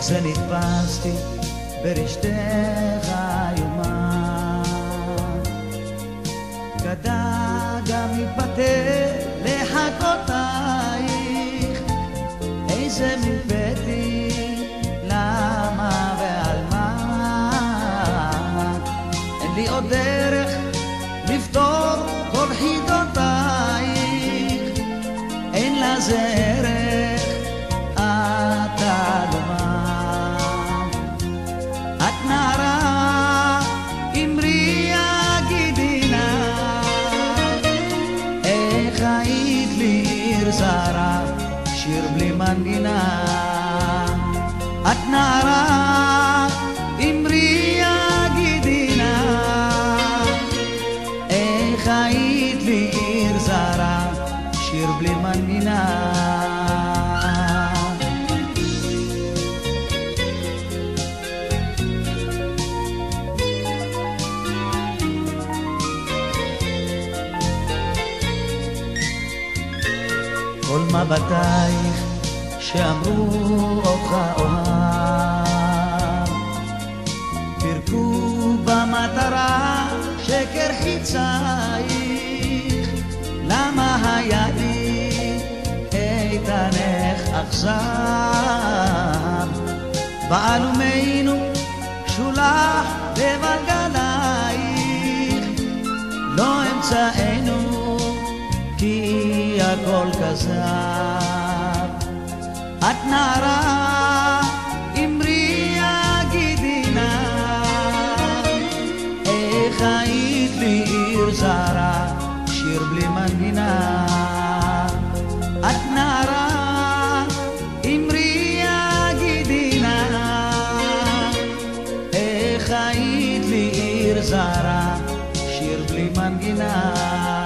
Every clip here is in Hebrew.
זה נתפסתי ברשתך איומה. גדל גם מתבטא לחכותייך, איזה פתי, למה ועל מה? אין לי עוד דרך לפתור שיר בלי מנגינה. את נערה, אמרי הגידי נא, איך היית לי עיר זרה, שיר בלי מנגינה. כל מבטייך שאמרו אותך אוהב. פירקו במטרה שקר חיצייך. למה היה לי איתנך אכזב? בעלומנו שולח לב על גלייך לא אמצענו הכל כזב. את נערה, אמרי הגידי נא, איך היית לי עיר זרה, שיר בלי מנגינה. את נערה, אמרי הגידי נא, איך היית לי עיר זרה, שיר בלי מנגינה.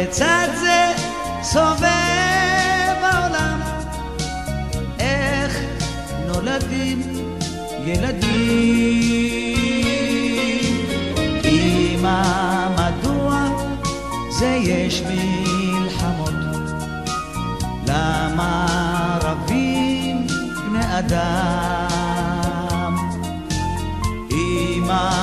כיצד זה סובב העולם? איך נולדים ילדים? אמא, מדוע זה יש מלחמות? למה רבים בני אדם? אמא,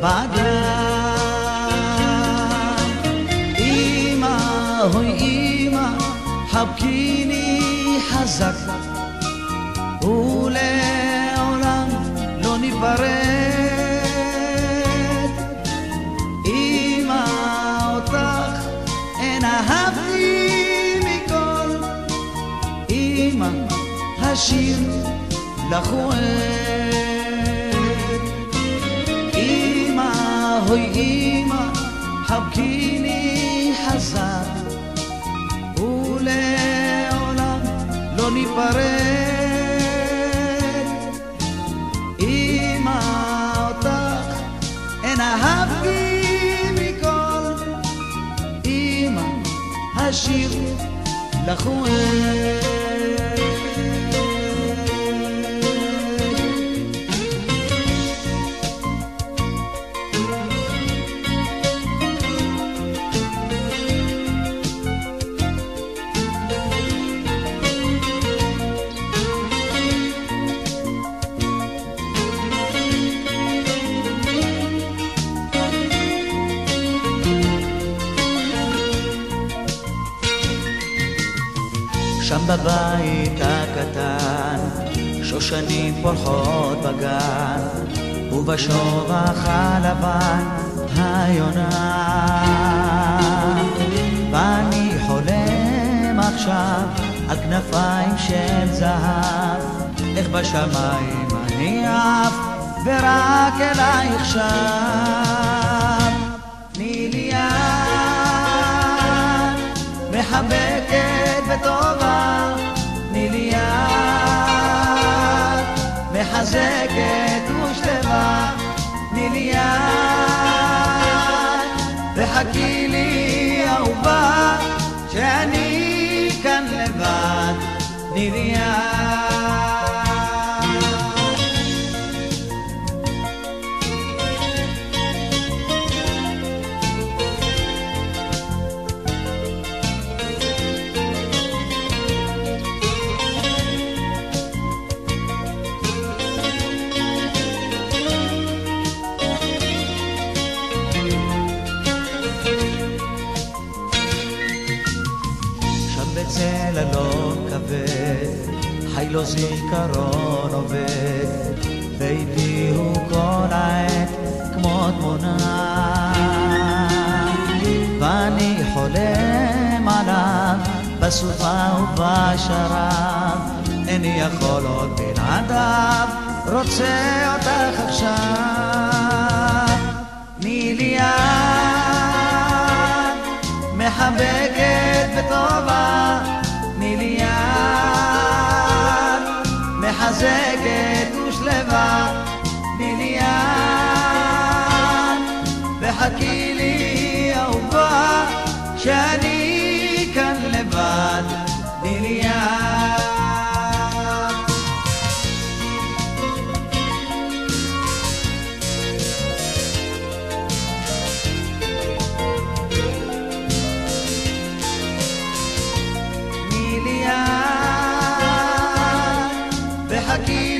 באדם? אמא, אוי אמא, חבקיני חזק ולעולם לא ניפרד. אמא אותך אין אהבתי מכל, אמא השיר לך הוא אוי אמא, חבקיני חזק, ולעולם לא ניפרד. אמא אותך אין אהבתי מכל, אמא השיר לך הוא שם בבית הקטן, שושנים פורחות בגן, ובשובח הלבן היונה. ואני חולם עכשיו על כנפיים של זהב, איך בשמיים אני עף, ורק אלייך שב. תני לי יד מחבקת בטובה, מחזקת ושלווה, תני לי יד, וחכי לי אהובה, שאני כאן לבד, תני לי יד. לו זיכרון עובד, ביתי הוא כל העת כמו תמונה. ואני חולם עליו בסופה ובשרב, איני יכול עוד בלעדיו, רוצה אותך עכשיו. יד מחבקת וטובה, again. תני לי יד, וחכי